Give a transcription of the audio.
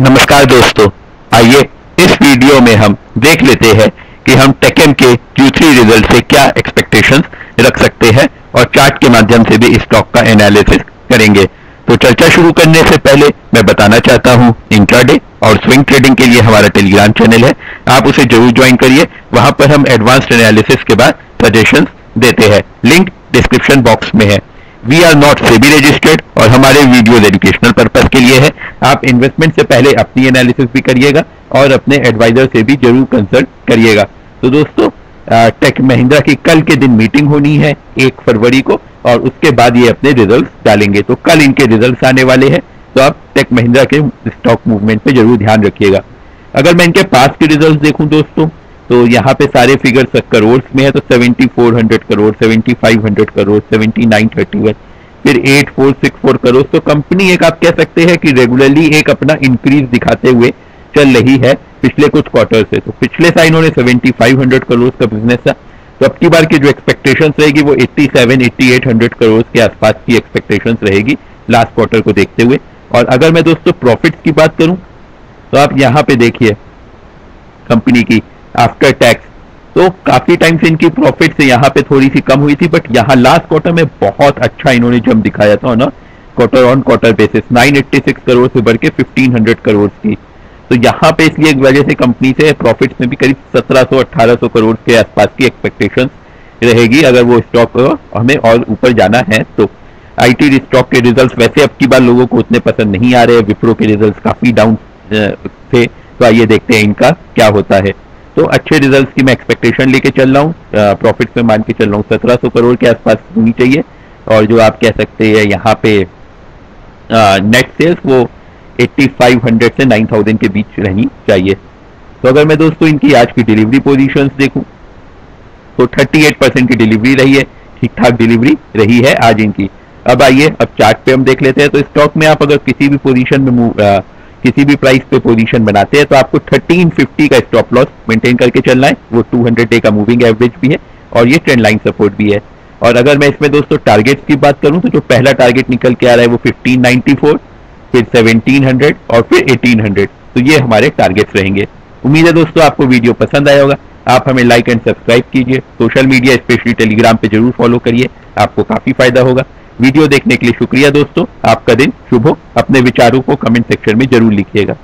नमस्कार दोस्तों, आइए इस वीडियो में हम देख लेते हैं कि हम टेकन के Q3 रिज़ल्ट से क्या एक्सपेक्टेशंस रख सकते हैं और चार्ट के माध्यम से भी स्टॉक का एनालिसिस करेंगे। तो चर्चा शुरू करने से पहले मैं बताना चाहता हूँ इंट्राडे और स्विंग ट्रेडिंग के लिए हमारा टेलीग्राम चैनल है। आप उसे ज़रूर ज्वाइन करिए। वहाँ पर हम एडवांस्ड एनालिसिस के बाद सजेशन देते हैं। लिंक डिस्क्रिप्शन बॉक्स में है। We are not SEBI registered और हमारे वीडियो एजुकेशनल पर्पज के लिए है। आप इन्वेस्टमेंट से पहले अपनी एनालिसिस भी करिएगा और अपने एडवाइजर से भी ज़रूर कंसल्ट करिएगा। तो दोस्तों टेक महिंद्रा की कल के दिन मीटिंग होनी है एक फरवरी को और उसके बाद ये अपने रिजल्ट्स डालेंगे। तो कल इनके रिजल्ट्स आने वाले हैं तो आप टेक महिंद्रा के स्टॉक मूवमेंट पे ज़रूर ध्यान रखिएगा। अगर मैं इनके पास के रिज़ल्ट देखूँ दोस्तों तो यहाँ पे सारे फिगर्स करोड़ में है तो 7400 करोड़ 7500 करोड़ 7931 फिर 8464 करोड़ तो कंपनी एक आप कह सकते हैं कि रेगुलरली एक अपना इंक्रीज दिखाते हुए चल रही है पिछले कुछ क्वार्टर से। तो पिछले साल इन्होंने 7500 करोड़ का बिज़नेस था तो अब की बार की जो एक्सपेक्टेशन रहेगी वो 87 8800 करोड़ के आसपास की एक्सपेक्टेशन रहेगी लास्ट क्वार्टर को देखते हुए। और अगर मैं दोस्तों प्रॉफिट की बात करूँ तो आप यहाँ पे देखिए कंपनी की आफ्टर टैक्स तो काफ़ी टाइम से इनकी प्रॉफिट से यहाँ पे थोड़ी सी कम हुई थी बट यहाँ लास्ट क्वार्टर में बहुत अच्छा इन्होंने जम दिखाया था ना? Quarter on quarter basis 986 crore से बढ़ के 1500 करोड़ की तो यहाँ पे इसलिए वजह से कंपनी से प्रॉफिट्स में भी करीब 1700 1800 करोड़ के आसपास की एक्सपेक्टेशन रहेगी, अगर वो स्टॉक हमें और ऊपर जाना है तो आईटी स्टॉक के रिजल्ट्स वैसे अब की बार लोगों को उतने पसंद नहीं आ रहे विप्रो के रिजल्ट्स काफ़ी डाउन थे। तो आइए देखते हैं इनका क्या होता है। तो अच्छे रिजल्ट्स की मैं एक्सपेक्टेशन लेके चल रहा हूँ। प्रॉफिट में मान के चल रहा हूँ। सत्रह सौ करोड़ के आसपास होनी चाहिए। और जो आप कह सकते हैं, यहाँ पे नेट सेल्स वो 8500 से 9000 के बीच रहनी चाहिए। तो अगर मैं दोस्तों इनकी आज की डिलीवरी पोजीशंस देखूँ तो 38 परसेंट की डिलीवरी रही है। ठीक ठाक डिलीवरी रही है आज इनकी। अब आइए, अब चार्ट पे हम देख लेते हैं। तो स्टॉक में आप अगर किसी भी पोजीशन में किसी भी प्राइस पे पोजीशन बनाते हैं तो आपको 1350 का स्टॉप लॉस मेंटेन करके चलना है। वो 200 डे का मूविंग एवरेज भी है और ये ट्रेंड लाइन सपोर्ट भी है। और अगर मैं इसमें दोस्तों टारगेट्स की बात करूँ तो जो पहला टारगेट निकल के आ रहा है वो 1594 फिर 1700 और फिर 1800 तो ये हमारे टारगेट्स रहेंगे। उम्मीद है दोस्तों आपको वीडियो पसंद आया होगा। आप हमें लाइक एंड सब्सक्राइब कीजिए। सोशल मीडिया स्पेशली टेलीग्राम पे ज़रूर फॉलो करिए। आपको काफ़ी फ़ायदा होगा। वीडियो देखने के लिए शुक्रिया दोस्तों। आपका दिन शुभ हो। अपने विचारों को कमेंट सेक्शन में ज़रूर लिखिएगा।